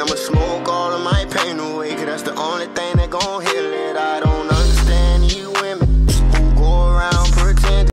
And I'ma smoke all of my pain away, cause that's the only thing that gon'